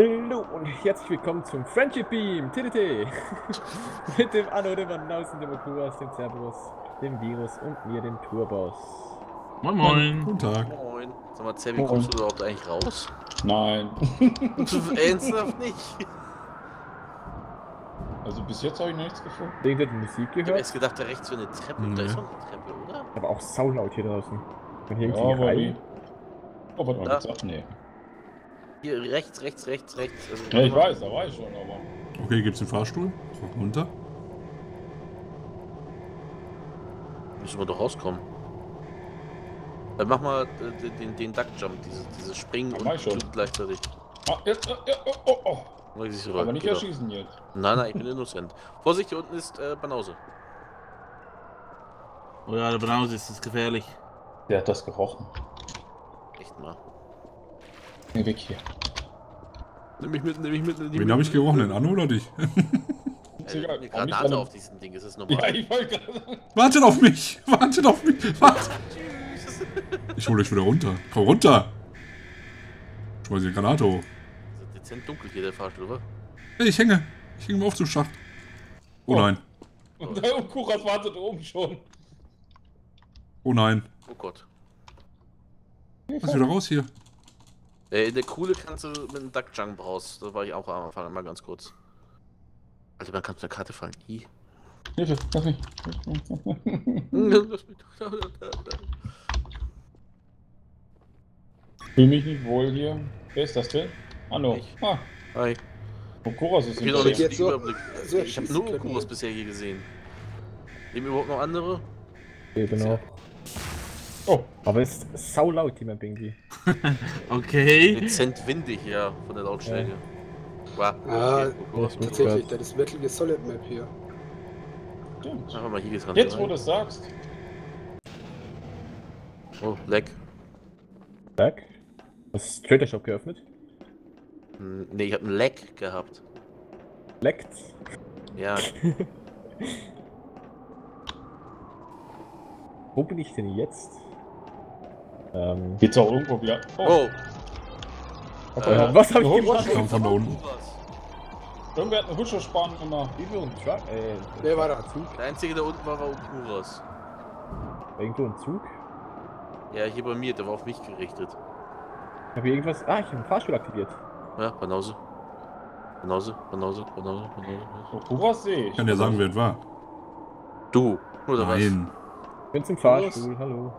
Hallo und herzlich willkommen zum Friendship Beam, TTT. Mit dem Anno, dem Manausen, dem Okuras, dem Cerberus, dem Virus und mir, dem Turboss. Moin Moin. Guten Tag. Moin. Sag mal, Moin. kommst du überhaupt eigentlich raus? Nein. Ernsthaft nicht? Also bis jetzt habe ich noch nichts gefunden. Wegen der Musik Ich hab gehört, erst gedacht, da rechts wäre eine Treppe. Da Nee. ist schon eine Treppe, oder? aber auch saulaut hier draußen. Wenn hier Ja, irgendwie aber wie? Oh, mal, Da. jetzt ach nee. Hier rechts, rechts, rechts, rechts. Also, Ja, ich weiß, da war ich schon, aber. Okay, gibt's den Fahrstuhl? Runter. Müssen wir doch rauskommen. Dann mach mal äh, den, den, den Duck Jump, dieses, dieses Springen und schon. Gleichzeitig. Ah, jetzt, ja, ja, oh, oh, oh. Aber nicht genau. erschießen jetzt. Nein, nein, ich bin innocent. Vorsicht, hier unten ist äh, Banause. Oh ja, der Banause ist das gefährlich. Der hat das gerochen. Echt mal. Geh weg hier. Nimm mich mit, nimm mich mit. Nimm mich Wen mit. habe ich gerochen, den Anno oder dich? Ist Äh, egal. eine Granate an- auf diesem Ding, ist das normal? Ja, ich wollte gerade. Wartet auf mich! Wartet auf mich! Wartet. Ich hole euch wieder runter. Komm runter! Schmeiß die Granate hoch. Ist dezent dunkel hier, der Fahrstuhl, oder? Hey, ich hänge. Ich hänge im Aufzugsschacht. Oh Oh. nein. Und der Kuras wartet oben schon. Oh nein. Oh Gott. Lass wieder raus hier. Äh, in der Kuhle kannst du mit einem Duck Jump raus. Da war ich auch am Anfang mal ganz kurz. Alter, man kann auf der Karte fallen. I. Hilfe, lass mich. Fühl mich nicht wohl hier. Wer ist das denn? Hallo. Ich. Ah, Hi. Okuras ist Ich nicht jetzt so- Überblick. so ich habe schießen nur ne? bisher hier gesehen. Leben überhaupt noch andere? Okay, genau. Oh, Aber es ist saulaut, die Map irgendwie. Okay. Dezent windig, ja, von der Lautstärke. Wow. Ah, okay, Okuros. ja, Tatsächlich, das ist Metal Gear Solid Map hier. stimmt. Einfach mal hier ran. Jetzt, wo du es sagst. Oh, Leck. Back. Das ist Trader Shop geöffnet. Nee, ich hab einen Leck gehabt. Leckt. Ja, Wo bin ich denn jetzt? Ähm, Geht's auch irgendwo wieder. Oh, okay, Äh, was hab ich gemacht? Komm von da unten. Irgendwer hat eine Hutscherspann immer. Irgendwo ein Truck, äh, Wer war das? Zug. der einzige, der unten war, war Okuros. Irgendwo ein Zug. Ja, hier bei mir, der war auf mich gerichtet. Ich habe irgendwas. Ah, ich habe einen Fahrstuhl aktiviert. Ja, Banause. Banause, Banause, Banause, Banause. Okuras sehe ich. Ich kann dir sagen, wer es war. Du, oder Nein. Ich bin zum Fahrstuhl, hallo.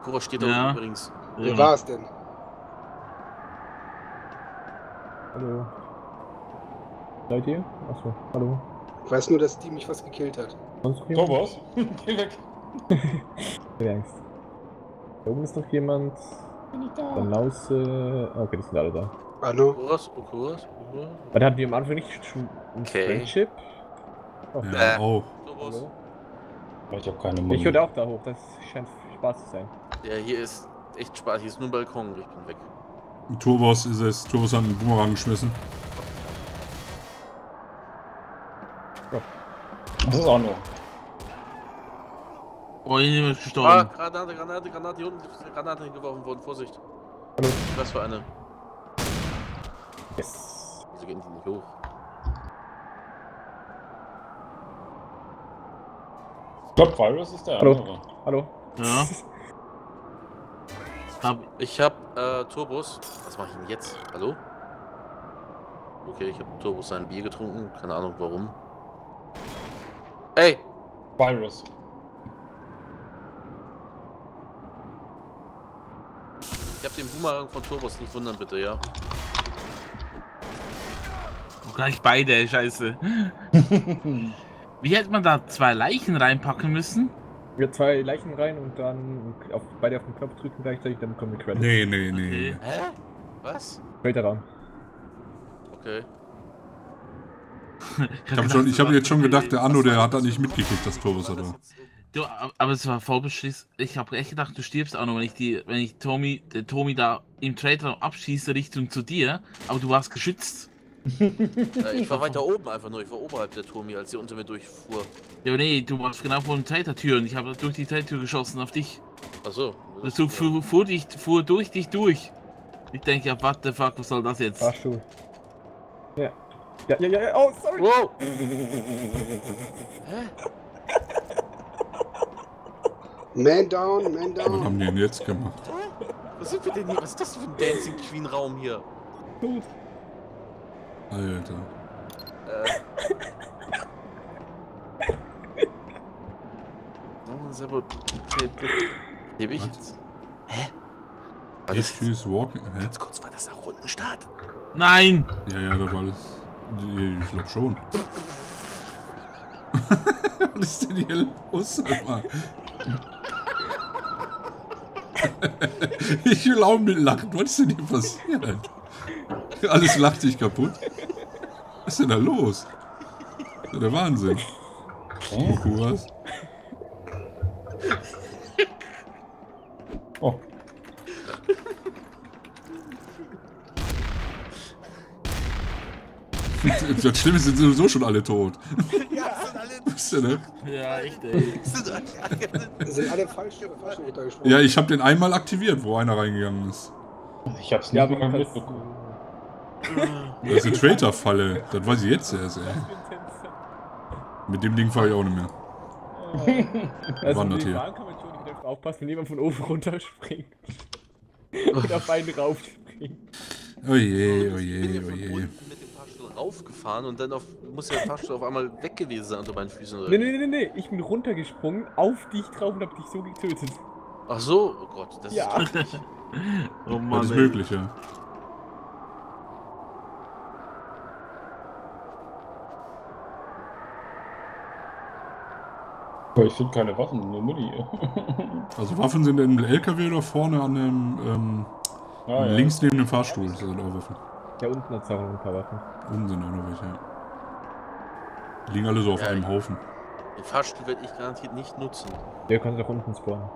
Okuros steht da Ja. unten übrigens. Wer war es denn? Hallo. Seid ihr? Achso, hallo. Ich weiß nur, dass die mich was gekillt hat. Sonst noch jemand? Thomas, geh weg. Keine Angst. Da oben ist noch jemand. Bin ich da? Dann Lause. Ah, Okay, die sind alle da. Anno? Okuros, Okuros, Okuros. Aber da hatten die am Anfang nicht schon ein Okay. Friendship. Oh, Ja, Äh. oh. Hallo. Ich hab keine Ich Muni. würde auch da hoch, das scheint Spaß zu sein. Ja, hier ist echt Spaß. Hier ist nur ein Balkon. Ich bin weg. Turbos ist es. Turbos hat einen Boomerang geschmissen. Das ist auch nur. Oh, bin Ah, gestorben. Granate, Granate, Granate. Hier unten ist eine Granate hingeworfen worden. Vorsicht. Hallo. Was für eine? Yes. Wieso gehen die nicht hoch? Ich glaub, Virus ist der Hallo. andere. Hallo. Ja. Hab, Ich hab äh, Turbos. Was mache ich denn jetzt? Hallo? Okay, ich habe Turbos sein Bier getrunken. Keine Ahnung warum. Ey! Virus. Ich hab den Boomerang von Turbos. Nicht wundern bitte, ja? Oh, gleich beide, scheiße. Wie hätte man da zwei Leichen reinpacken müssen? Wir zwei Leichen rein und dann auf, beide auf den Knopf drücken gleichzeitig, dann kommen die Credits. nee, nee, nee. Okay. Hä? Was? Später ran. Okay. Ich habe schon, ich hab jetzt schon gedacht, der Anno, der hat da nicht mitgekriegt, dass Turbos hat. War das er. Du, aber es war voll beschliss. Ich habe echt gedacht, du stirbst auch noch, wenn ich die, wenn ich Tommy, der Tommy da im Trailer abschieße Richtung zu dir, aber du warst geschützt. Äh, ich war weiter oben einfach nur. Ich war oberhalb der Turmi, als sie unter mir durchfuhr. Ja, nee, du warst genau vor der Traitortür und ich habe durch die Traitortür geschossen auf dich. Achso. Der Zug fuhr, fuhr, dich, fuhr durch dich durch. Ich denke, ja, what the fuck, was soll das jetzt? Fahrstuhl. Ja. Ja, ja, ja, ja. Oh, sorry. Wow! Man down, man Was down. haben die denn jetzt gemacht? Was sind wir denn hier? Was ist das für ein Dancing Queen Raum hier? Gut. Alter. Äh. Oh, sehr gut. Lebe ich jetzt? Hä? Das Ich tschüss, walking. Hä? ganz kurz, war das nach Rundenstart? Nein! Ja, ja, das war alles. Ich glaub schon. Was ist denn hier los? Ich will auch mit lachen. Was ist denn hier passiert? Alles lacht sich kaputt. Was ist denn da los? Das ist ja der Wahnsinn. Goku, was? Oh, Das Schlimme ist, sind sowieso schon alle tot. Ja, sind alle. Ist denn, ne? Ja, echt, ey. Sind alle Sind alle falsch, falsch runtergesprungen. Ja, ich habe den einmal aktiviert, wo einer reingegangen ist. ich hab's Ja, nicht kannst. mitbekommen. Das ist eine Traitor-Falle. Das weiß ich jetzt erst, ey. Mit dem Ding fahre ich auch nicht mehr. Also Wandert hier. Bahn kann man schon nicht aufpassen, wenn jemand von oben runterspringt. Und auf einen raufspringt. Oh je, oh je, oh von je. unten mit dem Fahrstuhl raufgefahren und dann auf, muss der Fahrstuhl auf einmal weg gewesen sein unter meinen Füßen. Oder? Nee, nee, nee, nee, ich bin runtergesprungen, auf dich drauf und hab dich so getötet. Ach so, oh Gott, das Ja. ist doch Oh Mann, Das ist ey. möglich, ja. Ich finde keine Waffen, nur Muni. Also Waffen sind im LKW oder vorne an dem, ähm, Ah, ja. links neben dem Fahrstuhl. Das sind auch Waffen. Ja, unten hat's auch noch ein paar Waffen. Unten sind auch noch welche, ja. Die liegen alle so auf Ja, einem Haufen. Den Fahrstuhl werde ich garantiert nicht nutzen. Der kann auch unten spawnen.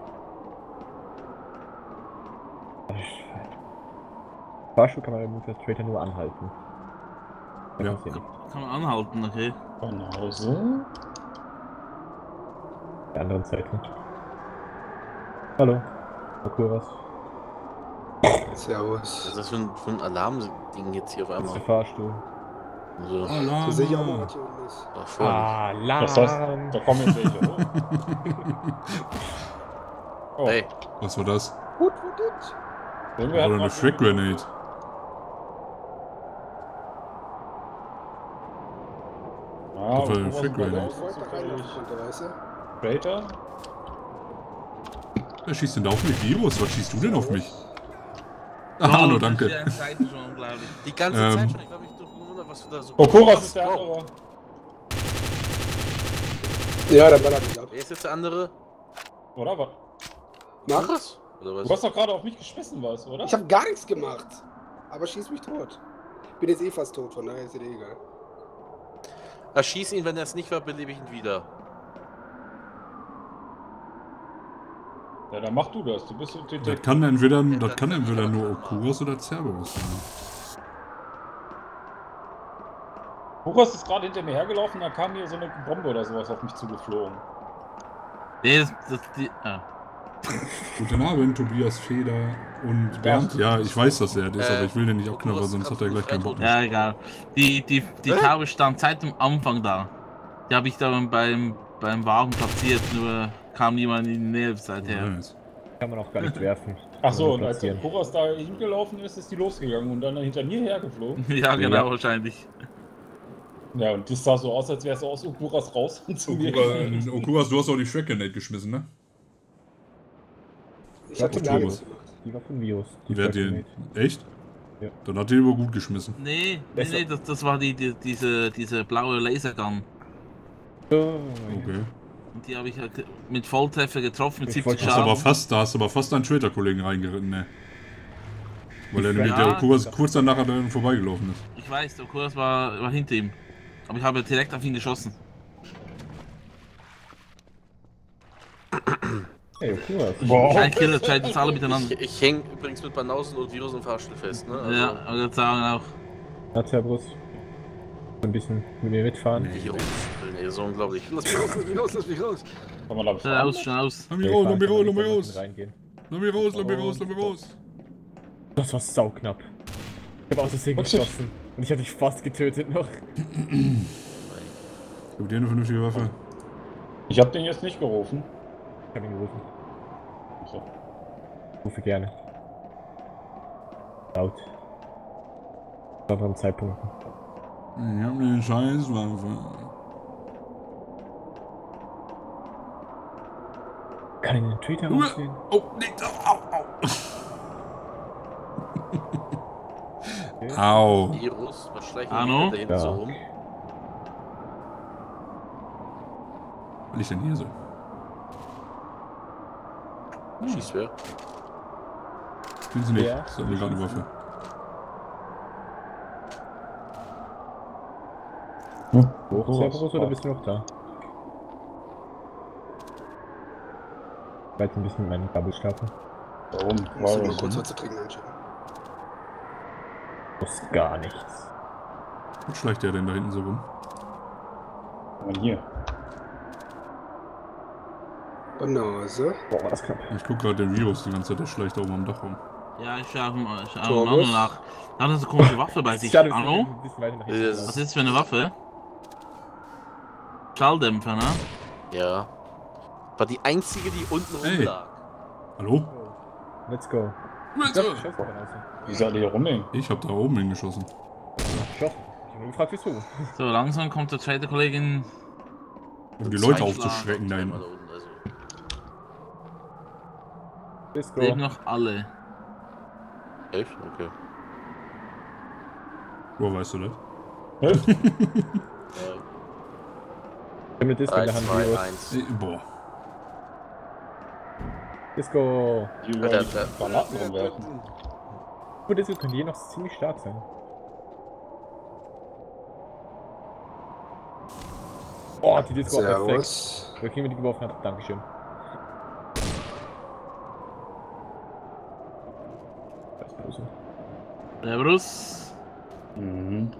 Fahrstuhl kann man im Movers Trader nur anhalten. Da Ja. Kann man anhalten, okay. Von Hause. Der anderen Seite. Hallo. Okuras. Was Servus. ist das für ein, für ein Alarmding jetzt hier auf Das ist der einmal? Fahrstuhl. So, So sehe ich auch mal, was hier unten ist. ach, schon. Alarm! Was heißt, da kommen jetzt welche hoch. Oh, Hey, Was war das? Gut, gut, gut. Oder eine Frag Grenade. Ah, Das war eine Frag Grenade. Ich? Crater? Wer schießt denn da auf mich? Virus, was schießt du denn auf mich? Ah, hallo, danke. schon die ganze Ähm. Zeit schon. Ich habe mich doch gewundert, was du da so. Oh, Koras ist der andere. Ja, dann ballert mich ab. Wer ist jetzt der andere? Oder was? Mach. Chris? Oder was? Du hast doch gerade auf mich geschmissen, was, oder? Ich habe gar nichts gemacht. Aber schieß mich tot. Bin jetzt eh fast tot, von daher ist es eh egal. Erschieß ihn, wenn er es nicht war, belebe ich ihn wieder. Ja, dann mach du das. Du bist Das Detektiv. kann entweder, das kann entweder nur Okuras oder Cerberus sein. Koras ist gerade hinter mir hergelaufen, da kam hier so eine Bombe oder sowas auf mich zugeflogen. Nee, das, das, die, ah. Guten Abend, Tobias Feder und Bernd. Ja, ich weiß, dass er das ist, Äh, aber ich will den nicht abknabbern, Okuras sonst hat er gleich keinen Bock mehr. Ja, egal. Die, die, die Hä? Taube stand seit dem Anfang da. Die habe ich dann beim, beim Wagen platziert, nur kam niemand in die Nähe seither. Nice. Kann man auch gar nicht werfen. Ach so, Kann und als der. Koras da hingelaufen ist, ist die losgegangen und dann hinter mir hergeflogen. Ja, genau, Ja. wahrscheinlich. Ja, und das sah so aus, als wäre es aus Okuras raus und zu mir. Okuras, du hast auch die Shrek Grenade geschmissen, ne? Ich hatte Ja, gar okay. nichts gemacht. Die war von Virus. Die Wer den. Echt? Ja. Dann hat den aber gut geschmissen. Nee, nee, nee, das, das war die, die, diese, diese blaue Lasergun. Oh, Okay. Und die habe ich halt mit Volltreffer getroffen, mit Ich 70 wollte- Hast aber Schaden. fast, da hast du aber fast deinen Traitor-Kollegen reingeritten, ne? Weil er nämlich Ja. der Okuras kurz danach an einem vorbeigelaufen ist. Ich weiß, der Kurs war, war hinter ihm. Aber ich habe direkt auf ihn geschossen. Hey, Okuras. Wow. Kein Killer, alle miteinander. Ich, ich hänge übrigens mit Banausen und Virus im Fahrstuhl fest, ne? Also, Ja, aber das sagen auch. Ja, Cerberus. Ein bisschen mit mir mitfahren. Nee. Rumzuppeln, ey, so unglaublich. Lass mich raus, lass mich raus, lass mich aus, schnell aus. Lass mich raus, lass mich raus, lass mich raus. Reingehen. Lass mich raus, lass mich raus, lass mich raus. Das war sauknapp. Ich habe aus Versehen geschossen. Und ich habe dich fast getötet noch. Habt ihr eine vernünftige Waffe? Ich habe den jetzt nicht gerufen. Ich habe ihn gerufen. So. Rufe gerne. Laut. Zu anderen Zeitpunkten. Ich hab eine Scheißwaffe. Kann ich den Tweet herausnehmen? Oh, nicht. Au, au, Okay. au. Au. Virus, was schleichen Arno? da hinten Ja. so rum? Was liegt denn hier so? Schießt wer? Können Sie nicht. Ja. Das ist eine gerade Waffe. Hoch, Cerberus, oder bist du noch da? Ich werde ein bisschen mit meinem starten. Warum? Ich muss nur kurz was zu trinken anschauen. Muss gar nichts. Was schleicht der denn da hinten so rum? Und hier. Banase. Boah, war das knapp. Ich guck gerade den Virus die ganze Zeit, der schleicht da oben am Dach rum. Ja, ich schaue ich schau nach. Da hat er so eine komische Waffe bei sich. Laufen. Was ist das für eine Waffe? Schalldämpfer, ne? Ja. War die einzige, die unten Ey. rumlag. Hallo? Let's go. Ich geschossen, Banase. Wie soll die hier rumhängen? Ich hab da oben hingeschossen. Geschossen. Ich hab nur gefragt, wieso. So, langsam kommt der zweite Kollegin. Um die Leute aufzuschrecken da hinten. Unten, also. Let's go. Leben noch alle. Echt? Okay. Woher weißt du das? Ja. Eine Disco in 3, der Hand, 2, Virus. 1. Ey, boah. Disco. Die Ja, über die Granaten rumwerfen. Gut, Disco können hier noch ziemlich stark sein. Oh, die Disco war perfekt. Servus. Wer kriegen wir die geworfen hat? Dankeschön. Das ist böse. Servus. Mhm.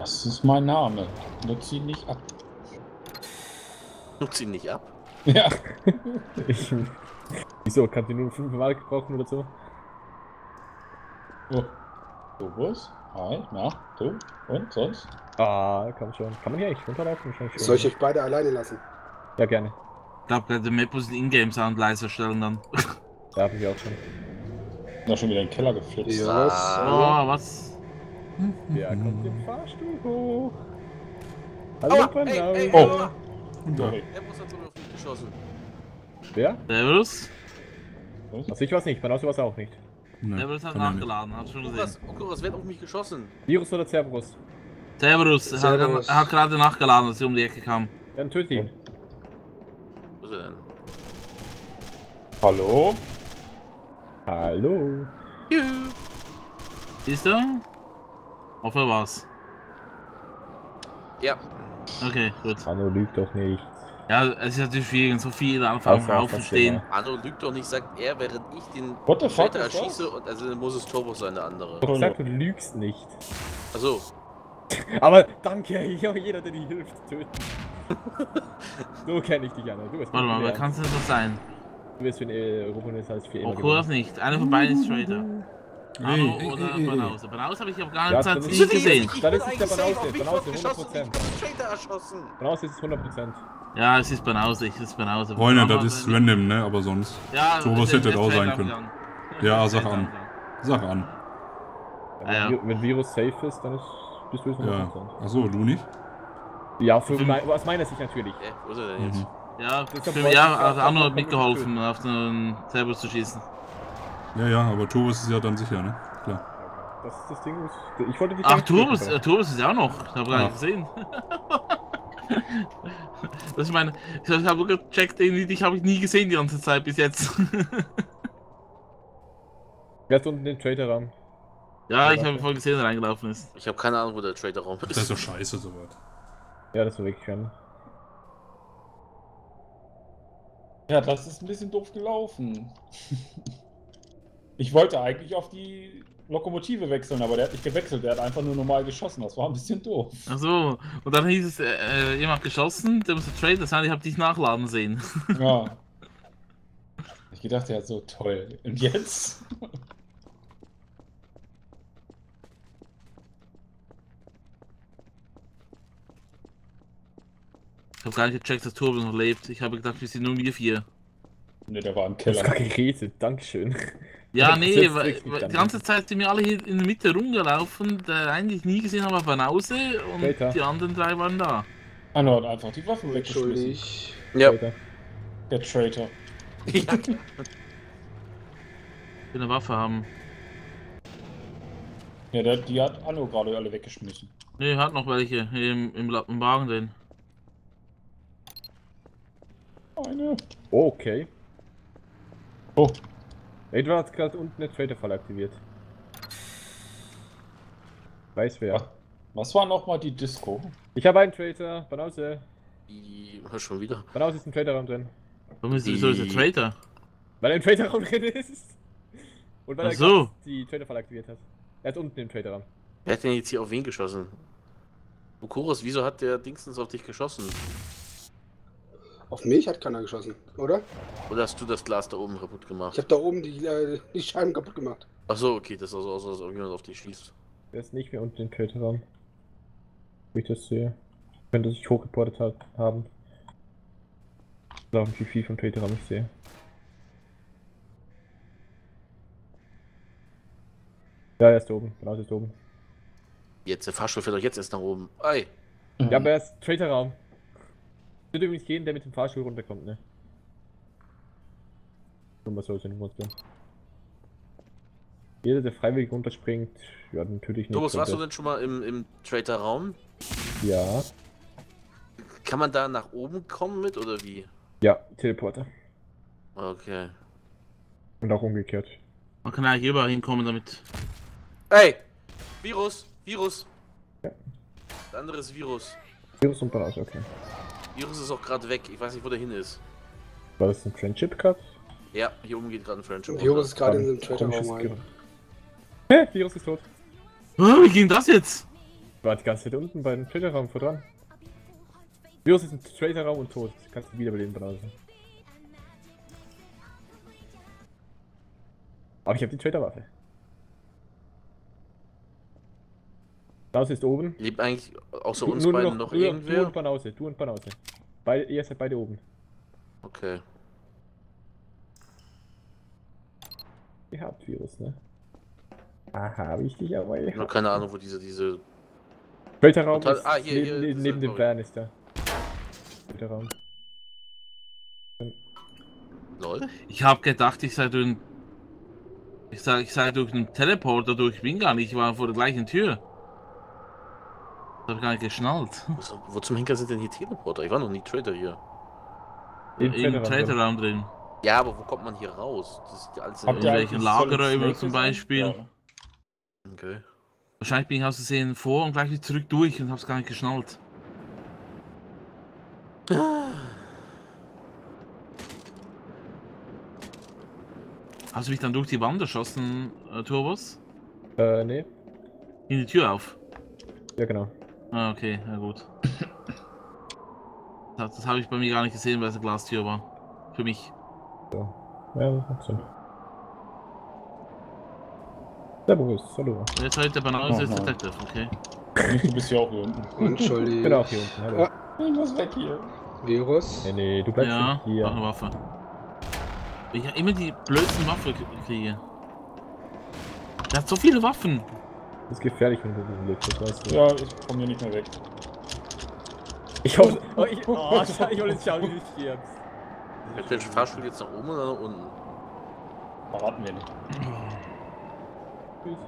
Das ist mein Name. Nutz ihn nicht ab. Nutzt ihn nicht ab. Ja. Ich, wieso? Kann die nur fünfmal gebrauchen oder so? Oh. Du was? Hi, na, du? Und sonst? Ah, komm schon. Kann man hier echt runterlaufen? Wahrscheinlich. Soll ich euch beide alleine lassen? Ja, gerne. Ich glaube, der Map muss den Ingame-Sound leiser stellen dann. Da habe ich auch schon. Da schon wieder in den Keller geflitzt. Ja. Ah. Oh, was? Wer kommt im Fahrstuhl hoch? Aua, Hallo, ey, ey, aua. Und da. Sorry. Der muss hat so auf mich geschossen. Wer? Servus. Also ich weiß nicht, Banause war es auch nicht. Ne, hat kann er nicht. nachgeladen, hat schon gesehen. Wer hat auf mich geschossen? Virus oder Cerberus? Servus, er hat, er hat gerade nachgeladen, als ich um die Ecke kam. Dann töte ihn. Wo ist er denn? Hallo? Hallo. Juhu. Siehst du? Hoffe war's. Ja. Okay, gut. Hanno lügt doch nicht. Ja, es ist natürlich schwierig, so viele anfangen Auf- auf- aufzustehen. Arno lügt doch nicht, sagt er, während ich den das? erschieße und also muss es Turbo sein, der andere. Ich sag, du lügst nicht. Achso, Aber danke, ja, jeder, der dir hilft, töten. so kenne ich dich, Anna. Du bist Warte mal, wer wer kann es denn das sein? Du wirst für den Europanis als für immer Oh, Kuras nicht. Einer von beiden ist Traitor. Arno ey, oder ey, ey. Banause. Banause habe ich auf gar Ja, nicht ist- nicht gesehen. Ich Dann bin ist es eigentlich der Banause, Banause, geschossen, 100%. ich bin vom Traitor erschossen. Banause ist es 100%. Ja, es ist Banause, es ist Banause. Freunde, das ist random, ne? Aber sonst. Ja, sowas der- hätte der auch sein können. Ja, sag an. Sag an. Wenn, ja. Vi- wenn Virus safe ist, dann ist, bist du es 100%. Ja. Achso, du nicht? Ja, für mein, aus meiner Sicht natürlich. Hä, wo ist er denn jetzt? Mhm. Ja, Das ist für, ja ja, also Arno hat voll- mitgeholfen, auf den Cerberus zu schießen. Ja, ja, aber Thomas ist ja dann sicher, ne? Klar. Das ist das Ding. was- Ich wollte dich Ach, aber- äh, Turbus ist ja auch noch. Ich habe gar Ah. nicht gesehen. das ist meine. Ich habe gecheckt, irgendwie, dich habe ich nie gesehen die ganze Zeit bis jetzt. Wer ist unten den Traitor ran? ja, ich habe voll gesehen, dass er reingelaufen ist. Ich habe keine Ahnung, wo der Traitor-Raum Das ist ist. doch scheiße, sowas. Ja, das war wirklich schon. Ja, das ist ein bisschen doof gelaufen. ich wollte eigentlich auf die Lokomotive wechseln, aber der hat nicht gewechselt, der hat einfach nur normal geschossen. Das war ein bisschen doof. Ach so, und dann hieß es, äh, äh, jemand geschossen, der muss der Traitor sein, ich habe dich nachladen sehen. Ja. Ich gedacht, ja, so toll. Und jetzt? Ich habe gar nicht gecheckt, dass Turbo noch lebt. Ich habe gedacht, wir sind nur wir vier. Ne, der war im Keller. gar geredet, Dankeschön. Ja, nee, weil, die ganze Zeit sind wir alle hier in der Mitte rumgelaufen, der eigentlich nie gesehen haben, von Hause und Später. die anderen drei waren da. Anno hat einfach die Waffen weggeschmissen. Entschuldig. Ja. Der Traitor. ja klar. Die eine Waffe haben. Ja, der, die hat Anno gerade alle weggeschmissen. Nee, hat noch welche hier im, im, im Wagen drin. Eine. Okay. Oh, Edward hat gerade unten eine Trader-Falle aktiviert. Weiß wer. Was? was war nochmal die Disco? Ich habe einen Trader. Banause. Die, hör schon wieder. Banause ist ein Traderraum drin. Warum ist wieso ist der Traitor? Weil er im Traderraum drin ist. Und weil Ach er so. die Traderfalle aktiviert hat. Er hat unten den Traderraum. Wer hat denn jetzt hier auf wen geschossen? Bukurus, wieso hat der Dingsens auf dich geschossen? Auf mich hat keiner geschossen, oder? Oder hast du das Glas da oben kaputt Ich gemacht? habe da oben die, äh, die Scheiben kaputt gemacht. Achso, okay, das sah so aus, als ob jemand auf dich schießt. Er ist nicht mehr unten im Traderraum. Wie ich das sehe. Könnte sich hochgeportet hat, haben. Laufen wie viel vom Traderraum ich sehe. Ja, er ist oben. Banause ist oben. Jetzt, der Fahrstuhl fährt doch jetzt erst nach oben. Ei. Ja, aber er ist Traderraum. Wird übrigens jeden, der mit dem Fahrstuhl runterkommt, ne? Nur mal so als Information. Jeder, der freiwillig runterspringt, ja, natürlich nicht. Thomas, warst du denn schon mal im, im Traitor-Raum? Ja. Kann man da nach oben kommen mit oder wie? Ja, Teleporter. Okay. Und auch umgekehrt. Man kann eigentlich überall hinkommen damit. Ey! Virus! Virus! Ja. Anderes Virus. Virus und Banause, okay. Virus ist auch gerade weg. Ich weiß nicht, wo der hin ist. War das ein Friendship Cut? Ja, hier oben geht gerade ein Friendship. Virus ist gerade in dem rein. Gerücht. Hä? Virus ist tot. Oh, wie ging das jetzt? War die ganze Zeit unten beim Traderraum vor dran. Virus ist im Traderraum und tot. Kannst du wiederbeleben, Banause. Aber ich habe die Traderwaffe. Banause ist oben. Lebt eigentlich außer Du- uns nur beiden noch, du, Du irgendwer? und Banause, du und Banause. Beide, ihr seid beide oben. Okay. Ihr habt Virus, ne? Aha, hab ich dich aber. Ich habe keine Ahnung, wo diese, diese. Traderraum Total- ist ah, hier, neben, hier, neben, das neben ist dem. Plan ist da. Traderraum. Lol. Ich habe gedacht, ich sei durch ein... Ich sag, ich sei durch einen Teleporter durch. Ich bin gar nicht, ich war vor der gleichen Tür. Ich gar nicht geschnallt. Wo, wo zum Henker sind denn hier Teleporter? Ich war noch nie Trader hier. Im Im Traderraum. Traderraum drin. Ja, aber wo kommt man hier raus? Das ist alles in Habt ihr Ja, eigentlich welche Solid Lagerräume Snake zum? Beispiel? Ja. Okay. Wahrscheinlich bin ich aus Versehen vor und gleich wieder zurück durch und hab's gar nicht geschnallt. Hast du mich dann durch die Wand erschossen, äh, Turbos? Äh, nee. In die Tür auf? Ja, genau. Ah, okay, na gut. Das, das habe ich bei mir gar nicht gesehen, weil es eine Glastür war. Für mich. Ja, das macht Sinn. Servus, hallo. Jetzt heute der Banause Oh ist. Detective, okay. Du bist ja auch hier unten. Entschuldigt. Ich bin auch hier unten, hallo. Ah. Ich muss weg hier. Virus. Nee, nee, du bleibst Ja, hier. eine Waffe. Ich hab immer die blödsten Waffen kriege. Der hat so viele Waffen. Das ist gefährlich, wenn du diesen Lift das weißt du. Ja, ich komme hier nicht mehr weg. Ich hoffe, oh, ich, oh, ich wollte jetzt schauen, wie du stirbst. Fährt der Fahrstuhl jetzt nach oben oder nach unten? Verraten wir nicht. Tschüss.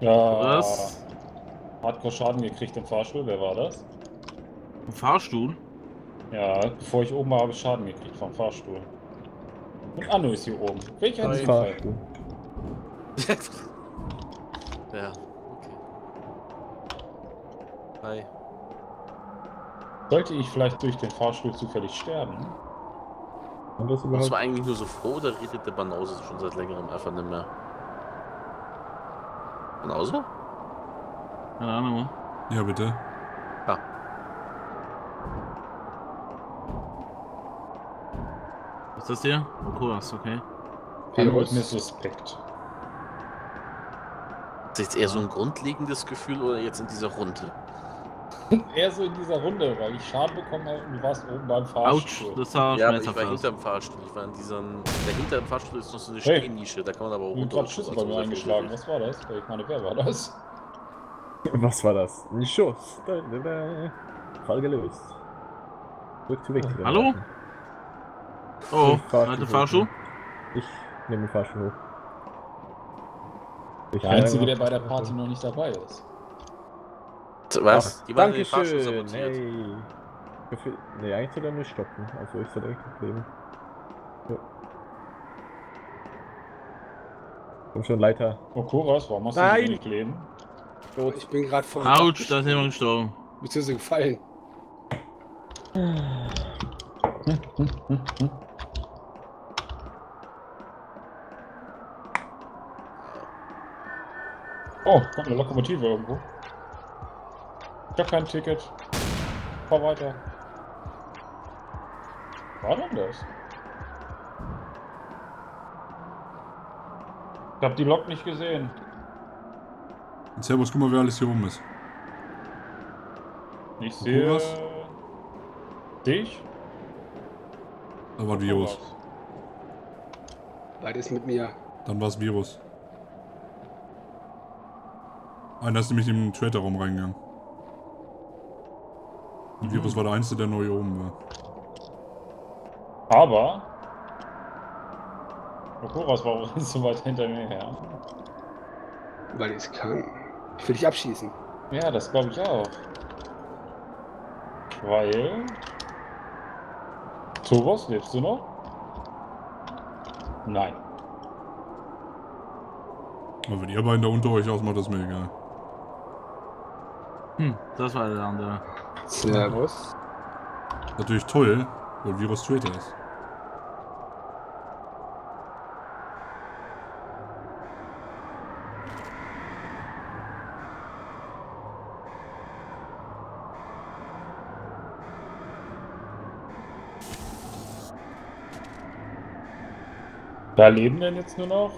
Ja. Was? Hardcore Schaden gekriegt im Fahrstuhl. Wer war das? Ein Fahrstuhl? Ja, bevor ich oben war, habe ich Schaden gekriegt vom Fahrstuhl. Und Anno ist hier oben. Welcher Zufall? Fahrstuhl. ja, okay. Hi. Sollte ich vielleicht durch den Fahrstuhl zufällig sterben? Und das überhaupt? zwar eigentlich nur so froh, oder redet der Banause schon seit längerem einfach nicht mehr? Banause? Keine Ahnung. Ja, bitte. Ist das hier? Okuras, okay. Hallo ist mir suspekt. Ist das jetzt eher so ein grundlegendes Gefühl oder jetzt in dieser Runde? Eher so in dieser Runde, weil ich Schaden bekommen habe und du warst oben beim Autsch, Fahrstuhl. das sah Ja, aber ich war hinterm Fahrstuhl. Ich war in diesem. Dahinter im Fahrstuhl ist noch so eine Hey. Stehnische, da kann man aber auch Ich runter. gerade Schüsse bei mir eingeschlagen. Was war das? Ich meine, wer war das? Was war das? Ein Schuss. Fall gelöst. Rück zu weg. Hallo? Oh, Fahrstuhl alte Fahrstuhl? Ich nehme den Fahrstuhl hoch. Ich Der Einzige, der bei der Party noch nicht dabei ist. Was? Ach, Die waren den Fahrstuhl sabotiert. Hey. Gefühl- Nee, eigentlich soll er nur stoppen. Also ich soll direkt bleiben. Ja. Komm schon, Leiter. Okuras, warum hast du Nein! wenig Leben? Tot. Ich bin gerade von Autsch, da ist jemand gestorben. beziehungsweise gefallen. Oh, kommt eine Lokomotive irgendwo. Ich hab kein Ticket. Fahr weiter. War denn das? Ich hab die Lok nicht gesehen. Servus, guck mal, wer alles hier oben ist. Ich sehe. Okuras? Dich? Da war Virus. Beides mit mir. Dann war es Virus. Einer ist nämlich im Trader-Raum reingegangen. Und Virus war der Einzige, der neu oben war. Aber. Okuras war so weit hinter mir her. Weil ich es kann. Ich will dich abschießen. Ja, das glaube ich auch. Weil. Tobos, lebst du noch? Nein. Aber wenn ihr beiden da unter euch ausmacht, ist mir egal. Hm, das war der andere. Servus. Natürlich toll, weil Virus Trader ist. Da leben denn jetzt nur noch.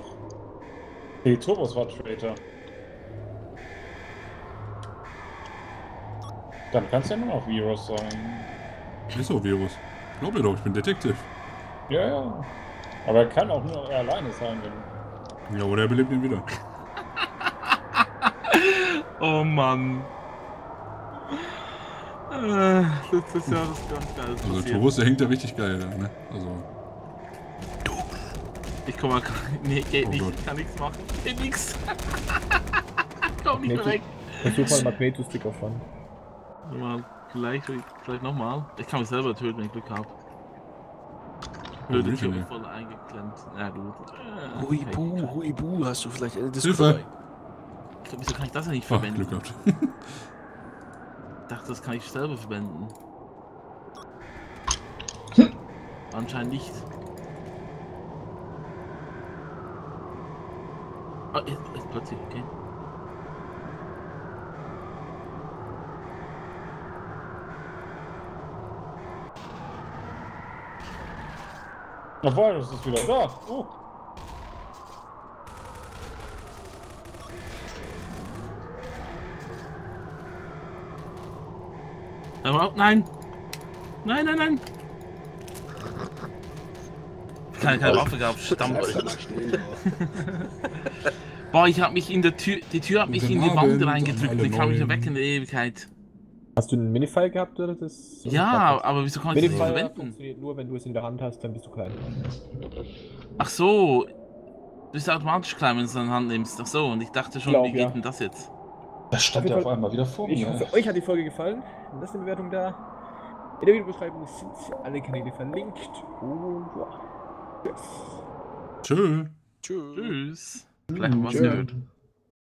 Nee, Turbos war Traitor. Dann kann es ja nur noch Virus sein. Ist auch Virus. Glaub mir doch, ich bin Detektiv. Ja, ja. Aber er kann auch nur er alleine sein, wenn. Ja, oder er belebt ihn wieder. Oh Mann. Äh, das ist ja das ganz geil. Also. Turbos, der hängt ja richtig geil, ne? Also. Ich komm mal. Nee, geht Oh nicht. Gott. Ich kann nichts machen. Geht nix. komm nicht mehr weg. Versuch mal Magneto-Stick auf. Mal, vielleicht, vielleicht nochmal. Ich kann mich selber töten, wenn ich Glück habe. Blöde ich Tür voll eingeklemmt. Ja gut. Äh, Huibu, okay. Huibu, hast du vielleicht eine Hilfe! dabei? Wieso kann ich das ja nicht Ach, verwenden? Glück gehabt. Ich dachte, das kann ich selber verwenden. Anscheinend nicht. Ah, jetzt, jetzt plötzlich, okay. Jawohl, das ist wieder da. Oh. Aber, nein! Nein, nein, nein! Keine, keine Waffe gehabt, verdammt. Boah, ich hab mich in der Tür, die Tür hat mich in die Wand reingedrückt. Ich kam Neuen. weg in der Ewigkeit. Hast du einen Minifile gehabt oder das? Ja, aber wieso kann ich das nicht verwenden? funktioniert nur, wenn du es in der Hand hast, dann bist du klein. Ach so. Du bist automatisch klein, wenn du es in die Hand nimmst. Ach so, und ich dachte schon, Glaub, wie geht ja. denn das jetzt? Da stand jeden auf einmal wieder vor Ich mir. hoffe, euch hat die Folge gefallen. Lasst eine Bewertung da. In der Videobeschreibung sind alle Kanäle verlinkt. Und ja. Tschüss. Tschö. Tschüss. Tschüss. Vielleicht was Tschö. gehört.